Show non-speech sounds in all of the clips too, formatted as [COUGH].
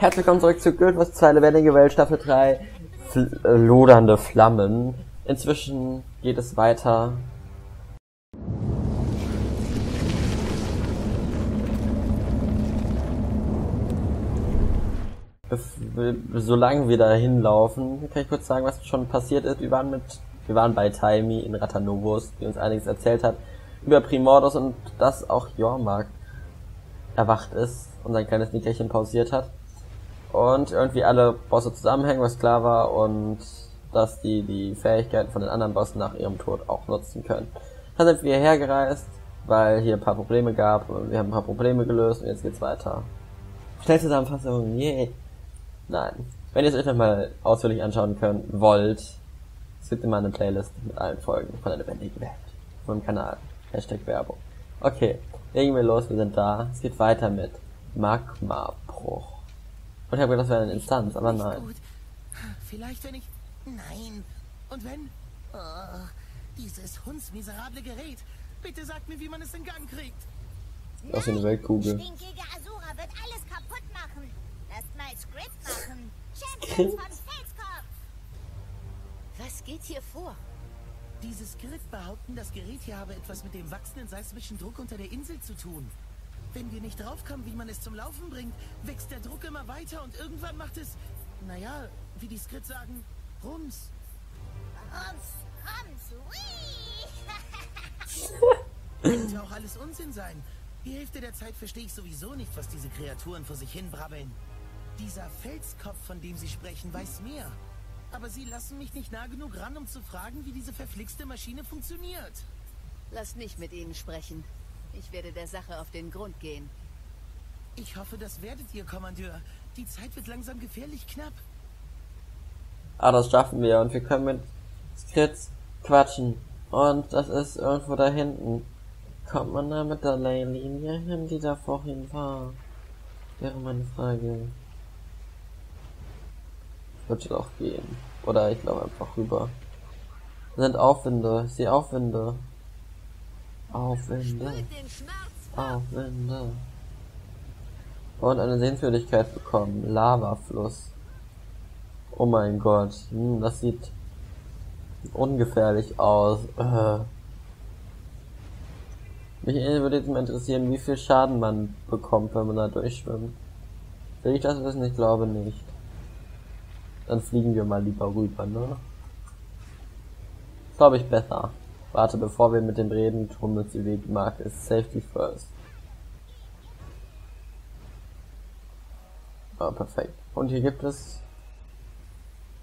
Herzlich willkommen zurück zu Guild Wars 2 Lebendige Welt Staffel 3 Fl äh, Lodernde Flammen. Inzwischen geht es weiter. Solange wir da hinlaufen, kann ich kurz sagen, was schon passiert ist. Wir waren mit, wir waren bei Taimi in Ratanovos, die uns einiges erzählt hat über Primordus und dass auch Jormark erwacht ist und sein kleines Nickerchen pausiert hat. Und irgendwie alle Bosse zusammenhängen, was klar war, und dass die die Fähigkeiten von den anderen Bossen nach ihrem Tod auch nutzen können. Dann sind wir hierher gereist, weil hier ein paar Probleme gab, und wir haben ein paar Probleme gelöst, und jetzt geht's weiter. Schnellzusammenfassung, yay. Nein. Wenn ihr es euch nochmal ausführlich anschauen könnt, wollt, es gibt immer eine Playlist mit allen Folgen von der lebendigen Welt. Von dem Kanal. Hashtag Werbung. Okay, legen wir los, wir sind da. Es geht weiter mit Magmabruch. Und ich habe gedacht, das wäre eine Instanz, aber Nicht nein. Gut. Vielleicht, wenn ich. Nein. Und wenn? Oh, dieses hundsmiserable Gerät. Bitte sagt mir, wie man es in Gang kriegt. Aus eine Weltkugel. Stinkige Asura wird alles kaputt machen. Lasst mal Script machen. Champions von Felskopf. Was geht hier vor? Dieses Skript behaupten, das Gerät hier habe etwas mit dem wachsenden seismischen Druck unter der Insel zu tun. Wenn wir nicht draufkommen, wie man es zum Laufen bringt, wächst der Druck immer weiter und irgendwann macht es, naja, wie die Skript sagen, Rums. Rums, rums, wii. [LAUGHS] Könnte auch alles Unsinn sein. Die Hälfte der Zeit verstehe ich sowieso nicht, was diese Kreaturen vor sich hin brabbeln. Dieser Felskopf, von dem Sie sprechen, weiß mehr. Aber Sie lassen mich nicht nah genug ran, um zu fragen, wie diese verflixte Maschine funktioniert. Lass nicht mit ihnen sprechen. Ich werde der Sache auf den Grund gehen. Ich hoffe, das werdet ihr, Kommandeur. Die Zeit wird langsam gefährlich knapp. Ah, das schaffen wir und wir können mit Skritz quatschen. Und das ist irgendwo da hinten. Kommt man da mit der Linie hin, die da vorhin war? Wäre meine Frage. Wird auch gehen. Oder ich glaube einfach rüber. Das sind Aufwinde. Ich sehe Aufwinde. Aufwinde. Aufwinde. Und eine Sehenswürdigkeit bekommen. Lavafluss. Oh mein Gott. Hm, das sieht ungefährlich aus. Äh. Mich würde jetzt mal interessieren, wie viel Schaden man bekommt, wenn man da durchschwimmt. Will ich das wissen? Ich glaube nicht. Dann fliegen wir mal lieber rüber, ne? Glaube ich besser. Warte, bevor wir mit dem reden, tun wir uns die Wegmarke. Ist Safety first. Ah, perfekt. Und hier gibt es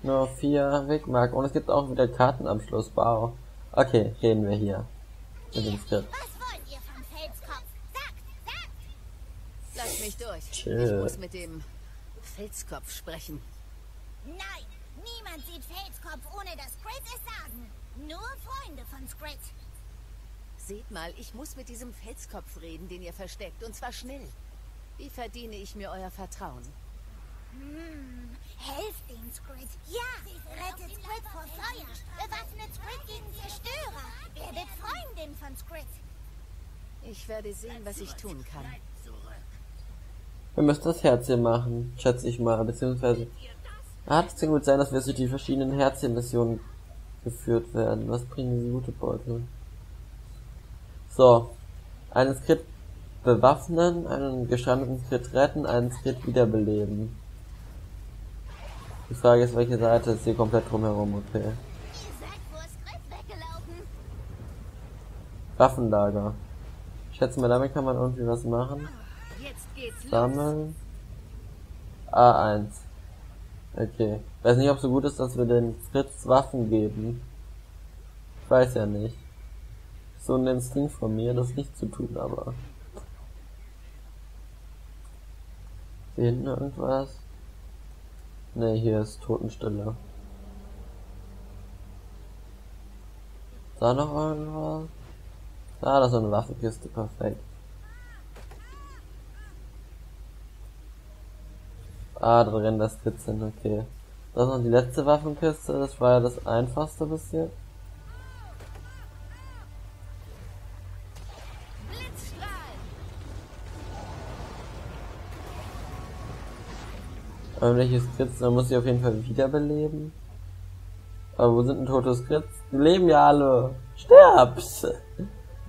nur vier Wegmarken. Und es gibt auch wieder Kartenabschluss. Wow. Okay, reden wir hier. Mit dem Skript. Was wollt ihr vom Felskopf? Sagt, sagt. Lass mich durch. Chill. Ich muss mit dem Felskopf sprechen. Nein, niemand sieht Felskopf, ohne dass Skrit es sagen. Nur Freunde von Skrit. Seht mal, ich muss mit diesem Felskopf reden, den ihr versteckt, und zwar schnell. Wie verdiene ich mir euer Vertrauen? Hm, helft dem Skrit. Ja, rettet Skrit vor Feuer. Bewaffnet Skrit gegen Zerstörer. Werdet Freundin von Skrit. Ich werde sehen, was ich tun kann. Wir müssen das Herzchen machen, schätze ich mal, beziehungsweise. Ah, es kann gut sein, dass wir durch die verschiedenen Herzchen-Missionen geführt werden. Was bringen die gute Beutel? So. Einen Skrit bewaffnen, einen gestrandeten Skrit retten, einen Skrit wiederbeleben. Die Frage ist, welche Seite ist hier komplett drumherum, okay. Waffenlager. Ich schätze mal, damit kann man irgendwie was machen. Los. Sammeln. A1. Okay. Weiß nicht, ob so gut ist, dass wir den Fritz Waffen geben. Ich weiß ja nicht. So ein Instinkt von mir, das nicht zu tun, aber. Hier hinten irgendwas? Ne, hier ist Totenstille. Da noch irgendwas? Ah, das ist eine Waffenkiste, perfekt. Ah, da drin das Skizzen, okay. Das ist noch die letzte Waffenkiste, das war ja das einfachste bisher. Blitzstrahl! Irgendwelche Skrits, dann muss sie auf jeden Fall wiederbeleben. Aber wo sind denn tote Skrits? Die leben ja alle. Sterbst!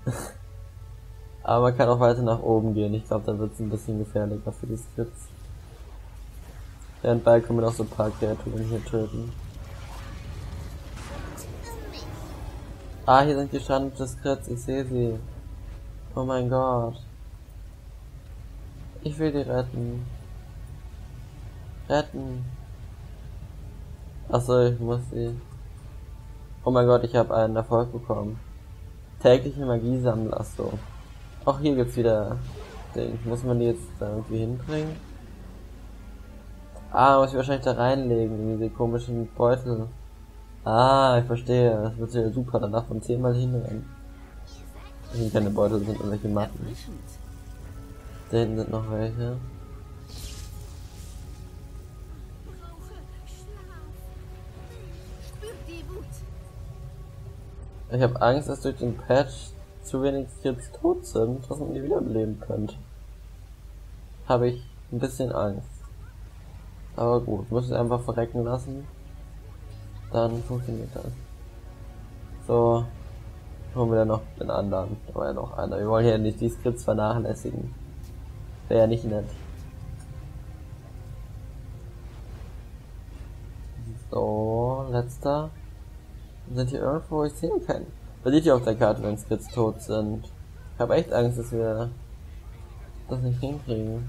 [LAUGHS] Aber man kann auch weiter nach oben gehen. Ich glaube, da wird es ein bisschen gefährlicher für die Skrits. Während können wir noch so ein paar Kreaturen hier töten. Ah, hier sind die strandete Skrits. Ich sehe sie. Oh mein Gott. Ich will die retten. Retten. Achso, ich muss sie. Oh mein Gott, ich habe einen Erfolg bekommen. Tägliche Magie Sammlasso. Auch hier gibt's wieder Ding. Muss man die jetzt da irgendwie hinbringen? Ah, muss ich wahrscheinlich da reinlegen, in diese komischen Beutel. Ah, ich verstehe. Das wird ja super, danach von zehnmal hinrennen. Das sind keine Beutel, das sind irgendwelche Matten. Da hinten sind noch welche. Ich habe Angst, dass durch den Patch zu wenig jetzt tot sind, dass man die wiederbeleben könnte. Habe ich ein bisschen Angst. Aber gut, muss ich einfach verrecken lassen. Dann funktioniert das. So, holen wir dann noch den anderen. Da war ja noch einer. Wir wollen hier nicht die Skripts vernachlässigen. Wäre ja nicht nett. So, letzter. Sind hier irgendwo, wo ich sehen kann. Da sieht ihr auf der Karte, wenn Skrits tot sind. Ich habe echt Angst, dass wir das nicht hinkriegen.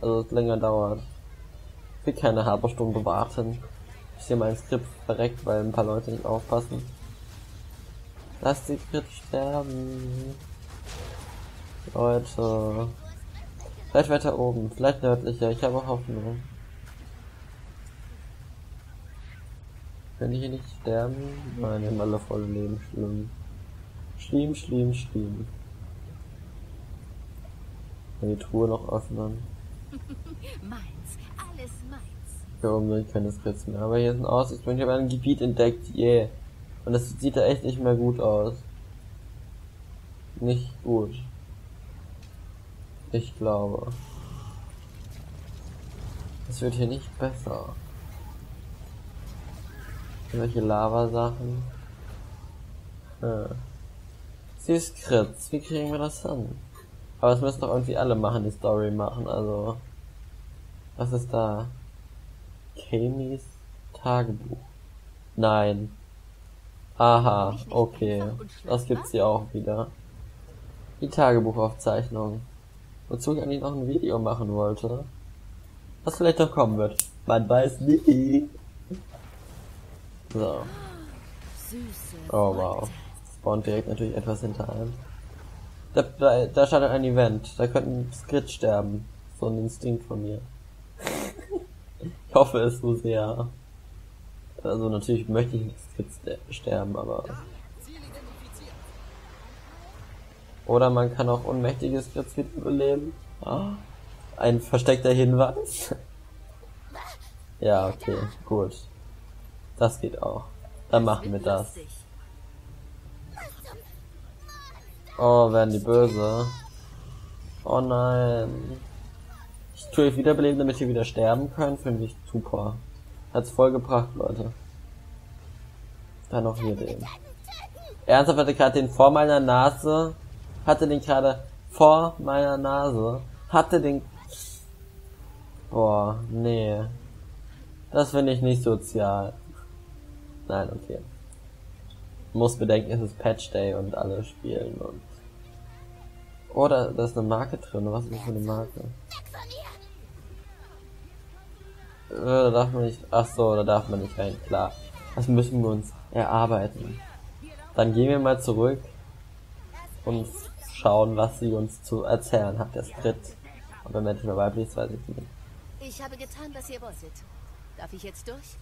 Also es länger dauert. Ich will keine halbe Stunde warten, bis hier mein Skript verreckt, weil ein paar Leute nicht aufpassen. Lass die Skript sterben. Leute. Vielleicht weiter oben, vielleicht nördlicher, ich habe Hoffnung. Können die hier nicht sterben? Nein, die haben alle volle Leben. Schlimm. Schlimm, schlimm, schlimm. Die Truhe noch öffnen. [LAUGHS] Hier oben sind keine Skrits mehr. Aber hier ist ein Aussichtspunkt. Ich habe ein Gebiet entdeckt. Yeah. Und das sieht da echt nicht mehr gut aus. Nicht gut. Ich glaube. Es wird hier nicht besser. Irgendwelche Lava-Sachen. Hm. Sie ist Kritz. Wie kriegen wir das hin? Aber es müssen doch irgendwie alle machen, die Story machen, also. Was ist da? Kamies Tagebuch. Nein. Aha, okay. Das gibt's hier auch wieder. Die Tagebuchaufzeichnung. Wozu ich eigentlich noch ein Video machen wollte. Was vielleicht noch kommen wird. Man weiß nie. So. Oh wow. Spawnt direkt natürlich etwas hinter einem. Da, da, da startet ein Event. Da könnten Skrit sterben. So ein Instinkt von mir. Ich hoffe es so sehr. Also natürlich möchte ich nicht ster- sterben, aber. Oder man kann auch unmächtige Skrits wiederbeleben. Ah, ein versteckter Hinweis. [LAUGHS] ja, okay, gut. Das geht auch. Dann machen wir das. Oh, werden die böse. Oh nein. Ich tue wiederbeleben, damit ihr wieder sterben könnt, finde ich super. Hat's voll gebracht, Leute. Dann noch hier den. Ernsthaft hatte gerade den vor meiner Nase, hatte den gerade vor meiner Nase, hatte den... Boah, nee. Das finde ich nicht sozial. Nein, okay. Muss bedenken, es ist Patch Day und alle spielen und... Oder da ist eine Marke drin. Was ist das für eine Marke? Äh, da darf man nicht. Ach so, da darf man nicht rein. Klar. Das müssen wir uns erarbeiten. Dann gehen wir mal zurück und schauen, was sie uns zu erzählen hat. Der Skript. Ob er männlich oder weiblich ist, weiß ich nicht. Ich habe getan, was ihr wolltet. Darf ich jetzt durch?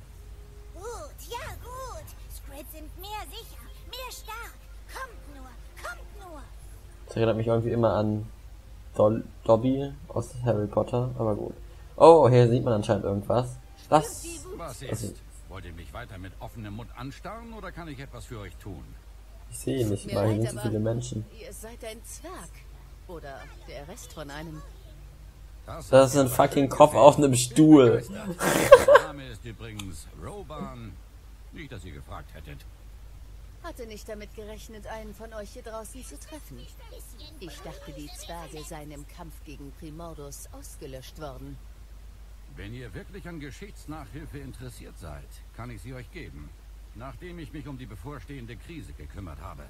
Gut, ja gut. Squids sind mehr sicher, mehr stark. Kommt nur, kommt nur. Das erinnert mich irgendwie immer an Dol Dobby aus Harry Potter, aber gut. Oh, hier sieht man anscheinend irgendwas. Was? Was Also- ist? Wollt ihr mich weiter mit offenem Mund anstarren oder kann ich etwas für euch tun? Ich sehe nicht mal, hier sind so viele Menschen. Ihr seid ein Zwerg. Oder der Rest von einem. Das ist ein fucking Kopf auf einem Stuhl. Mein Name ist übrigens Roban. Nicht, dass ihr gefragt hättet. Hatte nicht damit gerechnet, einen von euch hier draußen zu treffen. Ich dachte, die Zwerge seien im Kampf gegen Primordus ausgelöscht worden. Wenn ihr wirklich an Geschichtsnachhilfe interessiert seid, kann ich sie euch geben, nachdem ich mich um die bevorstehende Krise gekümmert habe.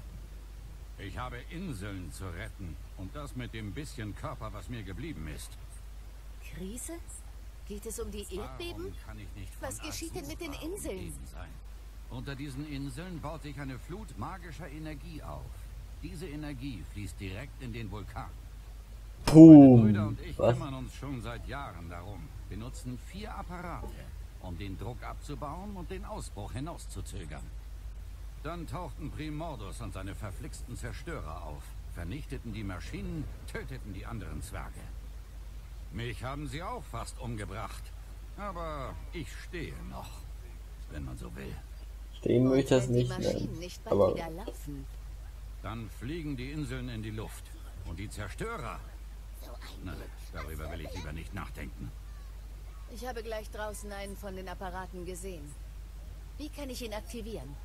Ich habe Inseln zu retten und das mit dem bisschen Körper, was mir geblieben ist. Krise? Geht es um die Erdbeben? Warum kann ich nicht Was geschieht denn mit den Inseln? Unter diesen Inseln baut sich eine Flut magischer Energie auf. Diese Energie fließt direkt in den Vulkan. Brüder Boom. und ich Was? kümmern uns schon seit Jahren darum. Wir nutzen vier Apparate, um den Druck abzubauen und den Ausbruch hinauszuzögern. Dann tauchten Primordus und seine verflixten Zerstörer auf, vernichteten die Maschinen, töteten die anderen Zwerge. Mich haben sie auch fast umgebracht. Aber ich stehe noch, wenn man so will. Stehen möchte ich das nicht die Maschinen nennen. nicht Aber wieder laufen. Dann fliegen die Inseln in die Luft. Und die Zerstörer? Na, darüber will ich lieber nicht nachdenken. Ich habe gleich draußen einen von den Apparaten gesehen. Wie kann ich ihn aktivieren?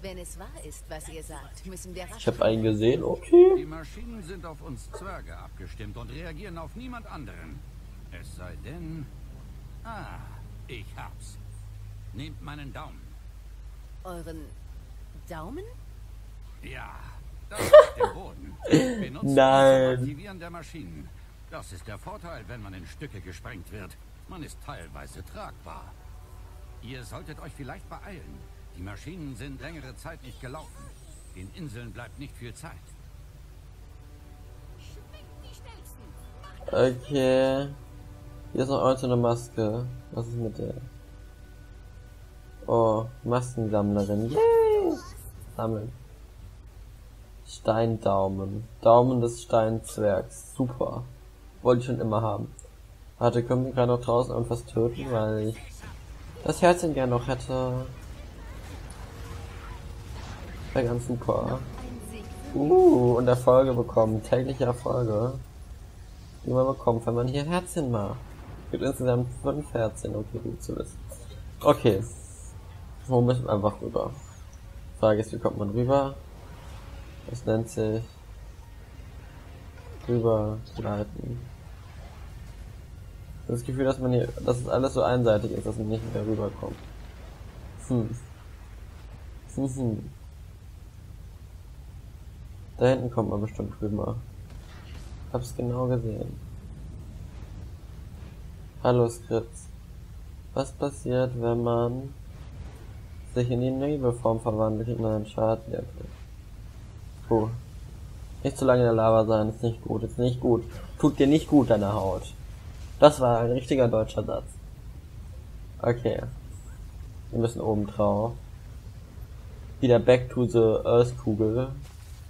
Wenn es wahr ist, was ihr sagt, müssen wir rasch ich habe einen gesehen, okay. Die Maschinen sind auf uns Zwerge abgestimmt und reagieren auf niemand anderen. Es sei denn... Ah, ich hab's. Nehmt meinen Daumen. euren Daumen? Ja, das ist der Boden. [LAUGHS] Benutzt Nein. zum Aktivieren der Maschinen. Das ist der Vorteil, wenn man in Stücke gesprengt wird. Man ist teilweise tragbar. Ihr solltet euch vielleicht beeilen. Die Maschinen sind längere Zeit nicht gelaufen. Den Inseln bleibt nicht viel Zeit. Okay. Hier ist noch heute eine Maske. Was ist mit der? Oh, Maskensammlerin. Yay! Sammeln. Steindaumen. Daumen des Steinzwergs. Super. Wollte ich schon immer haben. Warte, können wir gerade noch draußen irgendwas töten, weil ich das Herzchen gerne noch hätte. Wäre ganz super. Uh, und Erfolge bekommen. Tägliche Erfolge. Die man bekommt, wenn man hier Herzchen macht. Gibt insgesamt fünf Herzchen. Okay, gut zu wissen. Okay. Wo müssen wir einfach rüber? Frage ist, wie kommt man rüber? Das nennt sich rübergleiten. Das Gefühl, dass man hier, dass es alles so einseitig ist, dass man nicht mehr rüberkommt. Hm. Hm, hm. Da hinten kommt man bestimmt rüber. Hab's genau gesehen. Hallo Skripts. Was passiert, wenn man sich in die Nebelform verwandelt und einen Schaden erhält? Puh. Nicht zu lange in der Lava sein, ist nicht gut, ist nicht gut. Tut dir nicht gut, deine Haut. Das war ein richtiger deutscher Satz. Okay. Wir müssen oben drauf. Wieder back to the Earth Kugel.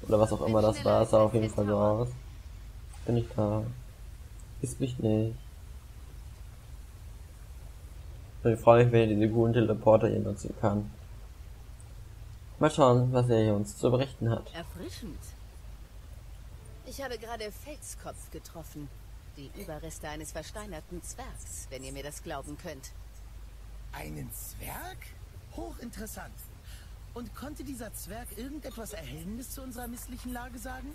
Oder was auch immer das war, sah auf jeden Fall so aus. Bin ich da? Ist mich nicht. Ich freue mich, wenn ich diese coolen Teleporter hier nutzen kann. Mal schauen, was er hier uns zu berichten hat. Erfrischend. Ich habe gerade Felskopf getroffen. Die Überreste eines versteinerten Zwergs, wenn ihr mir das glauben könnt. Einen Zwerg? Hochinteressant. Und konnte dieser Zwerg irgendetwas Erhellendes zu unserer misslichen Lage sagen?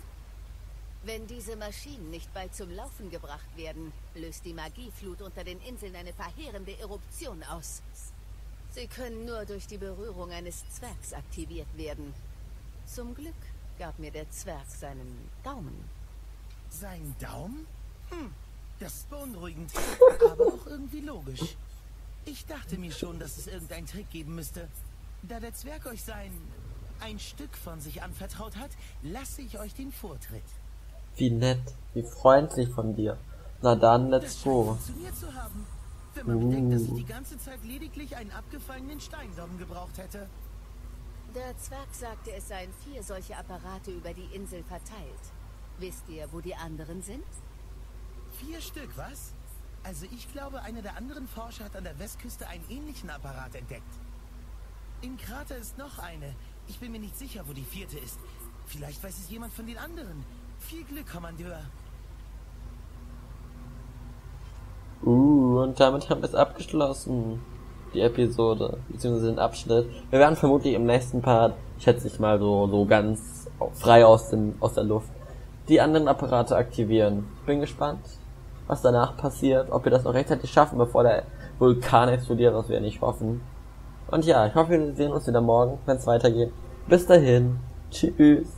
Wenn diese Maschinen nicht bald zum Laufen gebracht werden, löst die Magieflut unter den Inseln eine verheerende Eruption aus. Sie können nur durch die Berührung eines Zwergs aktiviert werden. Zum Glück gab mir der Zwerg seinen Daumen. Sein Daumen? Hm, das ist beunruhigend, [LAUGHS] aber auch irgendwie logisch. Ich dachte mir schon, dass es irgendeinen Trick geben müsste. Da der Zwerg euch sein ein Stück von sich anvertraut hat, lasse ich euch den Vortritt. Wie nett, wie freundlich von dir. Na dann, let's go. Wenn man Uh. bedenkt, dass ich die ganze Zeit lediglich einen abgefallenen Steindom gebraucht hätte. Der Zwerg sagte, es seien vier solche Apparate über die Insel verteilt. Wisst ihr, wo die anderen sind? Vier Stück, was? Also ich glaube, einer der anderen Forscher hat an der Westküste einen ähnlichen Apparat entdeckt. Im Krater ist noch eine. Ich bin mir nicht sicher, wo die vierte ist. Vielleicht weiß es jemand von den anderen. Viel Glück, Kommandeur. Und damit haben wir es abgeschlossen. Die Episode, beziehungsweise den Abschnitt. Wir werden vermutlich im nächsten Part, schätze ich mal so, so ganz frei aus, dem, aus der Luft, die anderen Apparate aktivieren. Ich bin gespannt, was danach passiert, ob wir das noch rechtzeitig schaffen, bevor der Vulkan explodiert, was wir nicht hoffen. Und ja, ich hoffe, wir sehen uns wieder morgen, wenn es weitergeht. Bis dahin. Tschüss.